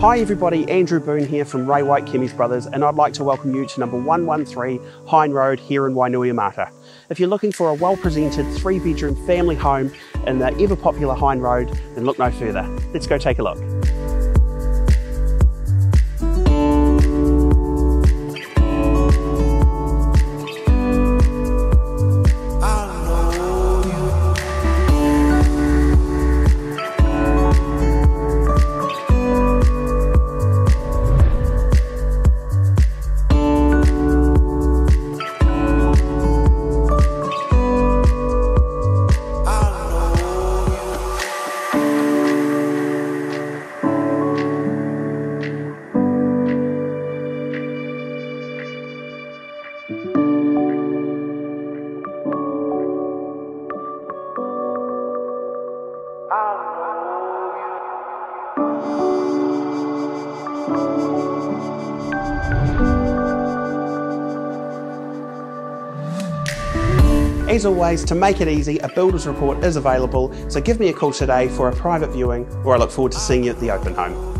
Hi everybody, Andrew Boon here from Ray White Kemeys Brothers and I'd like to welcome you to number 113 Hine Road here in Wainuiomata. If you're looking for a well presented three bedroom family home in the ever popular Hine Road, then look no further. Let's go take a look. As always, to make it easy, a builder's report is available, so give me a call today for a private viewing, or I look forward to seeing you at the open home.